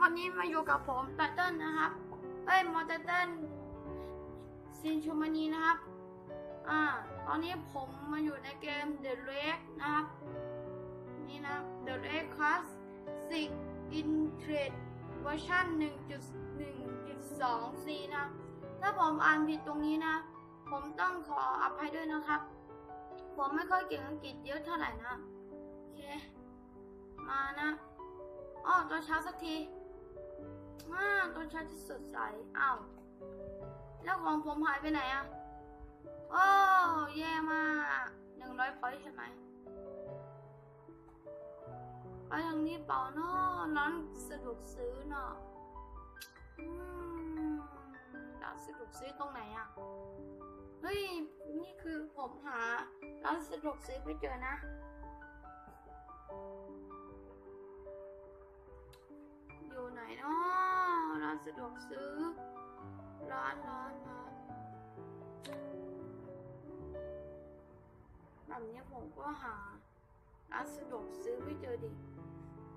วันนี้มาอยู่กับผมไตเติ้ลนะครับเอ้ยมอไตเติ้ลซินชูมานีนะครับ อ่า ตอนนี้ผมมาอยู่ในเกม The Rake นะครับ นี่นะ The Rake Classic Edition เวอร์ชัน1.1.2 C นะ ถ้าผมอ่านผิดตรงนี้นะ ผมต้องขออภัยด้วยนะครับ ผมไม่ค่อยเก่งอังกฤษเยอะเท่าไหร่นะ โอเค มานะอ๋อตอนเช้าสักที อ่าตอนเช้าจะสดใสอ้าวแล้วของผมหายไปไหนอะโอ้แย่มากหนึ่งร้อยพอยใช่ไหมไปทางนี้เปล่าเนาะร้านสะดวกซื้อเนาะร้านสะดวกซื้อตรงไหนอะเฮ้ย นี่คือผมหาร้านสะดวกซื้อไม่เจอนะ สะดวกซื้อ ร้านร้านร้านแบบนี้ผมก็หาร้านสะดวกซื้อไม่เจอดิ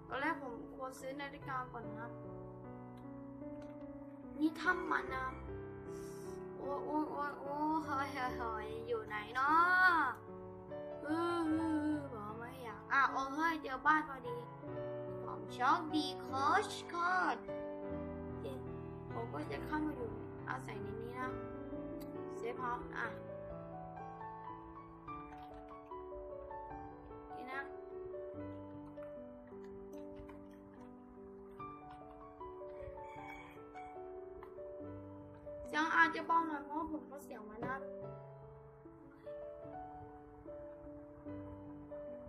ตอนแรกผมควรซื้อนาฬิกาก่อนนะนี่ถ้ำมันนะโอ้โอ้โอ้โอ้เฮ้ยเฮ้ยอยู่ไหนเนาะเออเอบอกไม่อยากอะโอ้เฮ้ยเจอบ้านพอดีผมโชคดีโคตรโคตรเอ๊ะ ผมก็จะเข้ามาอยู่อาศัยในนี้นะเซฟเฮาส์อะนี่นะเสียงอาจจะเบาหน่อยเพราะผมก็เสียงมานะ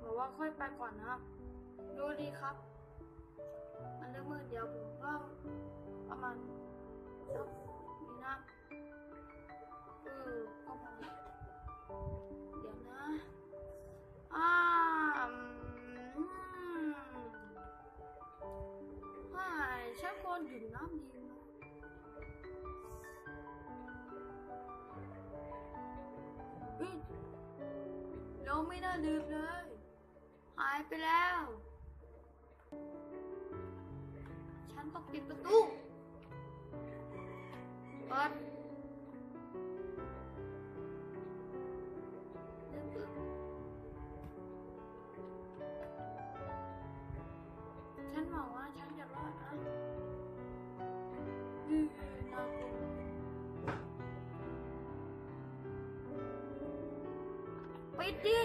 บอกว่าค่อยไปก่อนนะครับดูดีครับ มันเริ่มมืดเดียวผมก็ประมาณ สักนี้นะเออก็พอเดี๋ยวนะอ่าอืมอ่าใช้คนดื่มน้ำดีนะเฮ้ยเราไม่น่าดื่มเลย หายไปแล้ว ฉันต้องปิดประตู ปิดเริ่มปึ๊บฉันหวังว่าฉันจะรอดนะอืมน่ากลัวปิดดิ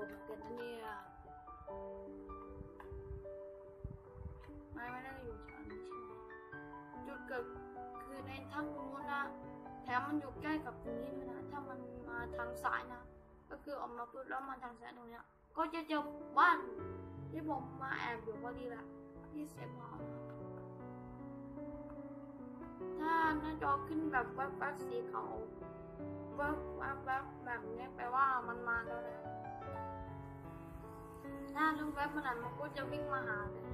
วเหมือนกันนะเนี่ยไม่ไม่ได้อยู่ชั้นนี้ใช่ไหมจุดเกิดคือในถ้ำตรงนู้นนะ แถมมันอยู่ใกล้กับตรงนี้ด้วยนะ ถ้ามันมาทางซ้ายนะ ก็คือออกมาปุ๊บแล้วมาทางซ้ายตรงเนี้ย ก็จะเจอบ้านที่ผมมาแอบอยู่พอดีแหละที่เซฟเฮาถ้าหน้าจอขึ้นแบบแวบๆสีขาวแวบๆแวบๆแบบนี้แปลว่ามันมาแล้วนะ ถ้าลูกแวบมันนั้นมันก็จะวิ่งมาหาเลย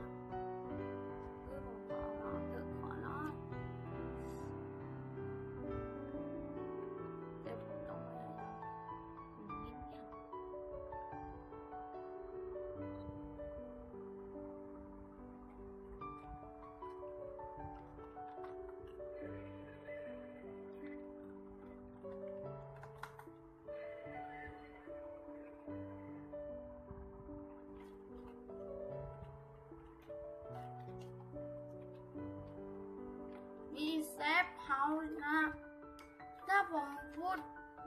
ผมพูด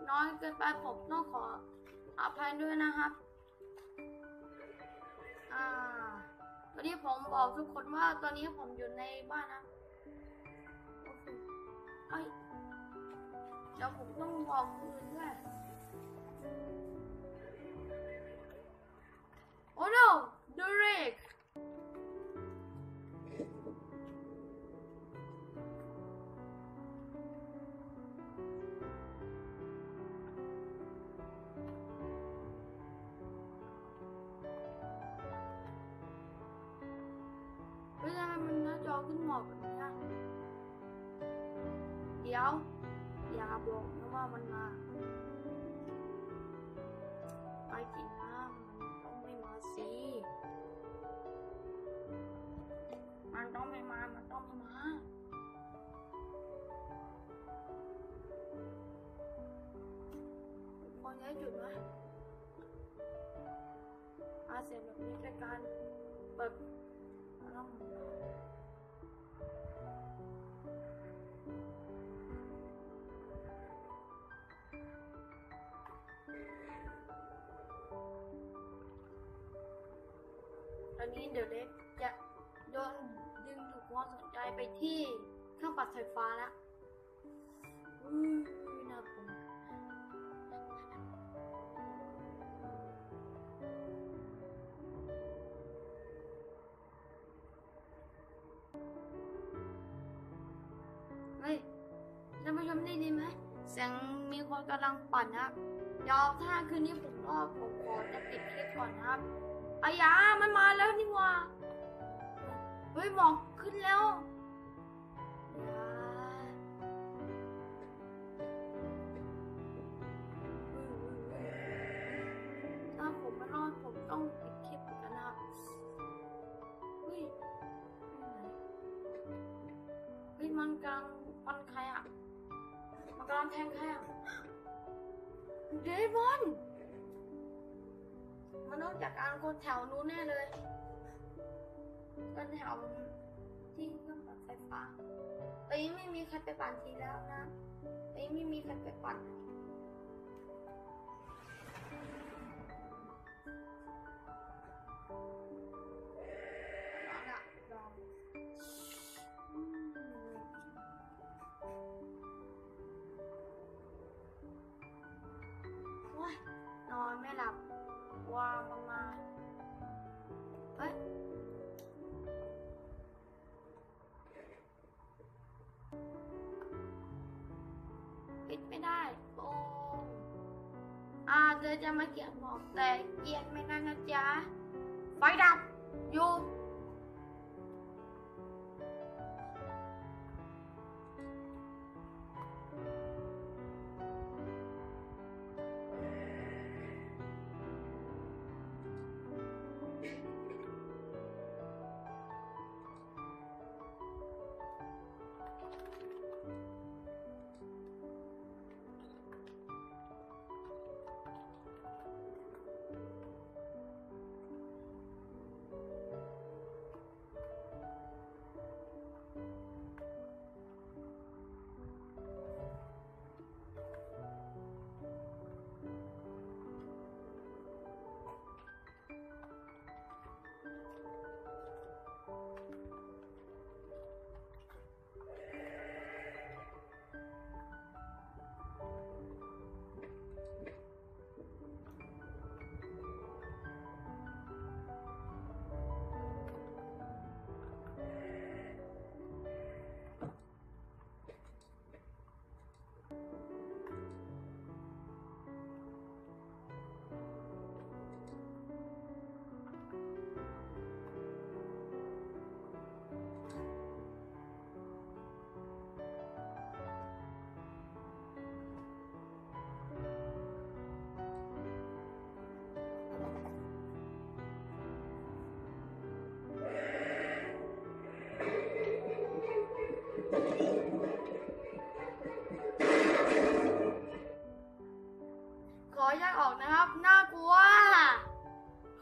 น้อยเกินไปผมต้องขออภัยด้วยนะครับอ่าตอนนี้ผมบอกทุกคนว่าตอนนี้ผมอยู่ในบ้านนะเคเอ้ยเดี๋ยวผมต้องบอกคนอื่นด้วย ขึ้นหมอกแบบนี้เดี๋ยว อย่าบอกนะว่ามันมาไปกินน้ำมันต้องไม่มาสิ มันต้องไม่มา มันต้องไม่มาคอย้ายจุดไหมอาเสียงแบบนี้ด้การเปิดแล้ว ตอนนี้เดี๋ยวเล็กจะโดนดึงถูกความสนใจไปที่เครื่องปัดไฟฟ้าแล้วอุ้ยน่ากลัวเฮ้ยท่านผู้ชมได้ยินไหมเสียงมีคนกำลังปั่นนะครับเดี๋ยวถ้าคืนนี้ผมรอดผมขอจะปิดคลิปก่อนนะครับ อายามันมาแล้วนี่ว่าเฮ้ยหมอกขึ้นแล้วถ้าผมม่รอดผมต้องปิดคลิปกันนะครับเฮ้ยอยู่ไหนเฮ้ยมันกลังฟันใครอะมันกำลังแทงใครอะเดมอน มันต้องจากการคนแถวนู้นแน่เลยคนแถวที่เรื่องปั่นไฟฟ้าไอ้ไม่มีใครไปปั่นทีแล้วนะไอ้ไม่มีใครไปปั่น จะมาเกลียดหมอกแต่เกลียดไม่ได้นะจ๊ะไฟดับอยู่ อแยกออกนะครับ น่ากลัว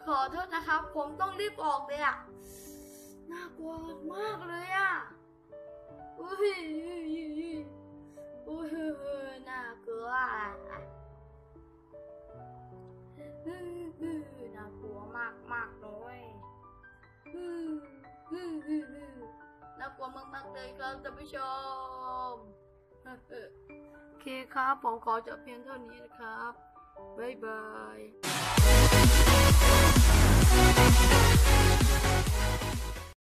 ขอโทษนะครับ ผมต้องรีบออกเลยอะน่ากลัวมากเลยอะอุ้ยอุ้ยน่ากลัวน่ากลัวมากมากเลยน่ากลัวมากๆเลยครับท่านผู้ชมโอเคครับ ผมขอจบเพียงเท่านี้นะครับ Bye bye.